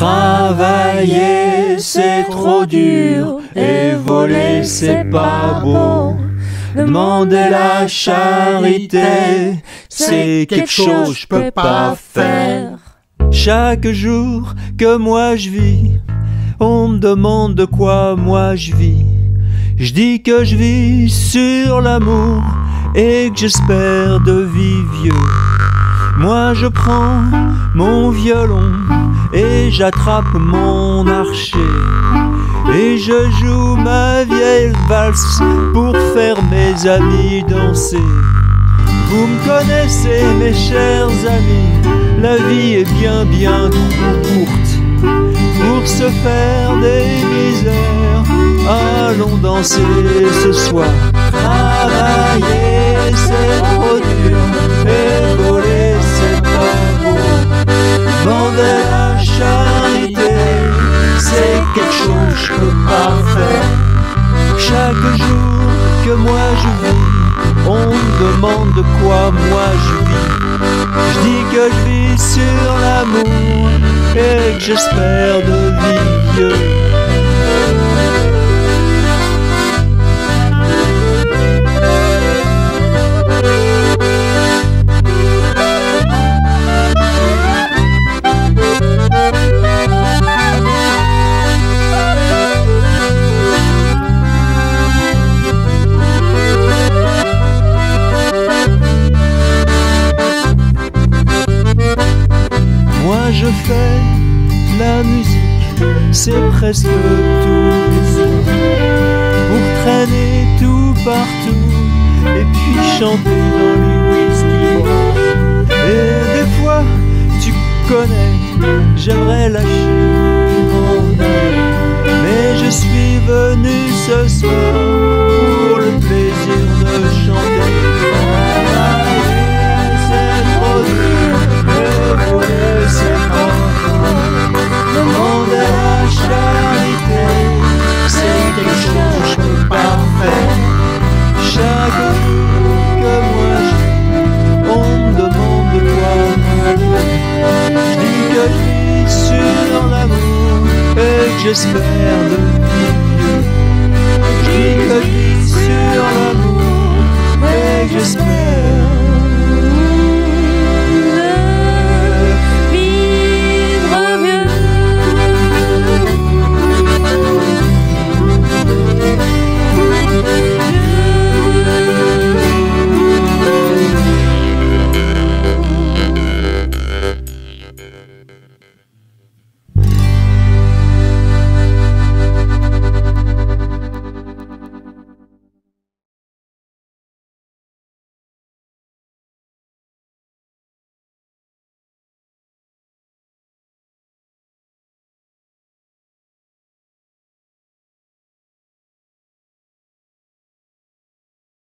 Travailler c'est trop dur et voler c'est pas beau. Demander la charité, c'est quelque chose que je peux pas faire. Chaque jour que moi je vis, on me demande de quoi moi je vis. Je dis que je vis sur l'amour et que j'espère de vivre vieux. Moi je prends mon violon et j'attrape mon archer. Et je joue ma vieille valse pour faire mes amis danser. Vous me connaissez mes chers amis, la vie est bien bien trop courte pour se faire des misères. Allons danser ce soir. Quelque chose je peux pas faire. Chaque jour que moi je vis, on me demande de quoi moi je vis. Je dis que je vis sur l'amour et que j'espère de vivre La musique, c'est presque tous les soirs. Pour traîner tout partout et puis chanter dans les whisky bars. Et des fois, tu connais, j'aimerais lâcher puis m'en. Mais je suis venu ce soir j'espère de mieux. J'ai connu